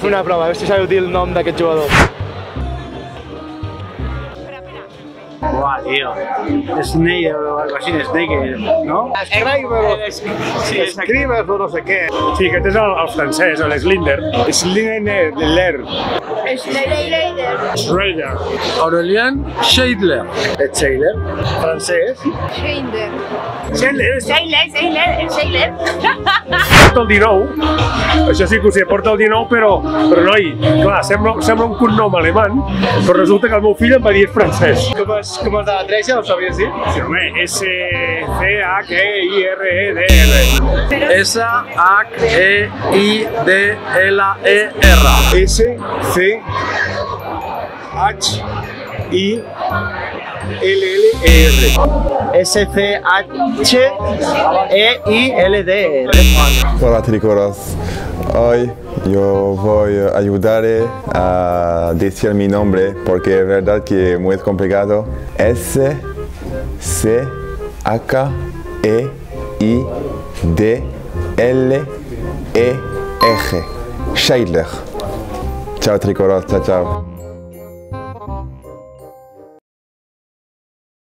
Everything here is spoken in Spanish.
Una prova, a veure si sabeu dir el nom d'aquest jugador. Buah, tío. Snyder o algo así, Snake, ¿no? Schreiber, Sí, exacto. Scribes o no sé què. Sí, aquest és el, el francès, l'Slinder. Slinger, Ler. Schrader. Aurelian Scheidler. Ed Sailor, francès. Scheidler, Schreider, Schreider, Schreider. porta el 19. Això sí que ho sé, porta el 19, però, però noi, clar, sembla, sembla un cognom alemany, però resulta que el meu fill em va dir francès. Com es, com es de Treixa, ho sabies dir? Sí, home, S-C-H-I-R-E-D-R. S-H-E-I-D-L-E-R. S, C, H, I, L, L, E, R. S-C-H-E-I-L-D. Hola tricoros, hoy yo voy a ayudar a decir mi nombre porque es verdad que es muy complicado. S C H E I D L E R. Scheidler. Chao tricoros, chao chao.